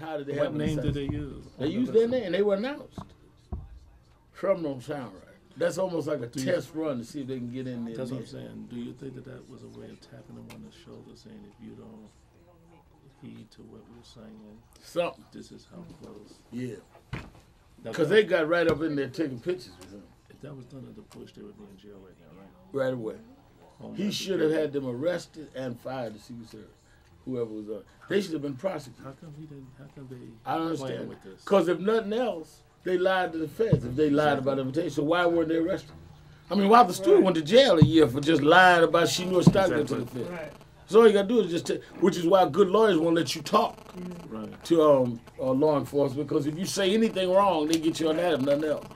How did they What have an name did they use? They used their list? name. They were announced. Trump don't sound right. That's almost like a Do you- test run to see if they can get in there. That's what I'm saying. Do you think that that was a way of tapping them on the shoulder, saying if you don't heed to what we're saying, Something, this is how close? yeah. Because they got right up in there taking pictures with him if that was done at the Bush, they would be in jail right now, right? right away. Homeland He should have had them arrested and fired to see the Secret Service. Whoever was up, they should have been prosecuted. How come he didn't? How come they? I don't understand. with this? Because if nothing else, they lied to the feds. If they lied about invitation, so why weren't they arrested? I mean, Martha Stewart went to jail a year for just lying about she knew a stock to the feds. Right. So all you gotta do is just, ta- which is why good lawyers won't let you talk Right. to um uh, law enforcement because if you say anything wrong, they get you on that if nothing else.